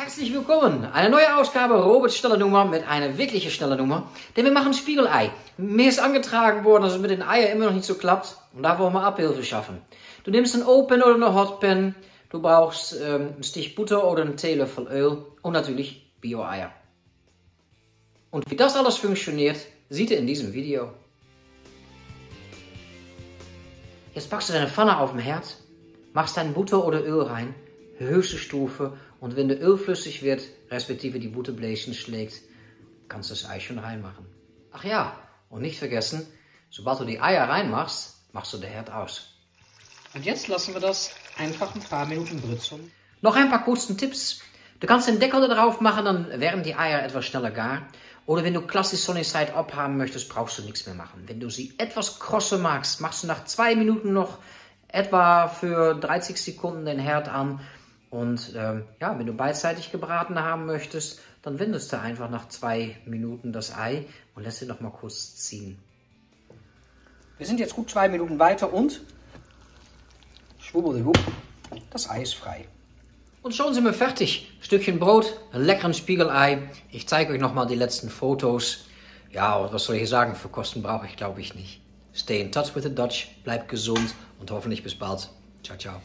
Herzlich willkommen. Eine neue Ausgabe Robert Schnelle Nummer mit einer wirklichen schnelle Nummer. Denn wir machen Spiegelei. Mir ist angetragen worden, dass es mit den Eiern immer noch nicht so klappt. Und da wollen wir Abhilfe schaffen. Du nimmst einen O-Pen oder eine Hot-Pen. Du brauchst ähm, einen Stich Butter oder einen Teelöffel Öl. Und natürlich Bio-Eier. Und wie das alles funktioniert, seht ihr in diesem Video. Jetzt packst du deine Pfanne auf dem Herd, machst dein Butter oder Öl rein, höchste Stufe und wenn der Öl flüssig wird, respektive die Butterbläschen schlägt, kannst du das Ei schon reinmachen. Ach ja, und nicht vergessen, sobald du die Eier reinmachst, machst du den Herd aus. Und jetzt lassen wir das einfach ein paar Minuten brutzeln. Noch ein paar kurzen Tipps. Du kannst den Deckel da drauf machen, dann werden die Eier etwas schneller gar. Oder wenn du klassisch Sunny Side Up haben möchtest, brauchst du nichts mehr machen. Wenn du sie etwas krosser magst, machst du nach zwei Minuten noch etwa für 30 Sekunden den Herd an. Und ähm, ja, wenn du beidseitig gebraten haben möchtest, dann wendest du einfach nach zwei Minuten das Ei und lässt es noch mal kurz ziehen. Wir sind jetzt gut zwei Minuten weiter und schwubbeldiwupp, das Ei ist frei. Und schon sind wir fertig. Stückchen Brot, ein leckeren Spiegelei. Ich zeige euch nochmal die letzten Fotos. Ja, was soll ich sagen, für Kosten brauche ich glaube ich nicht. Stay in touch with the Dutch, bleib gesund und hoffentlich bis bald. Ciao, ciao.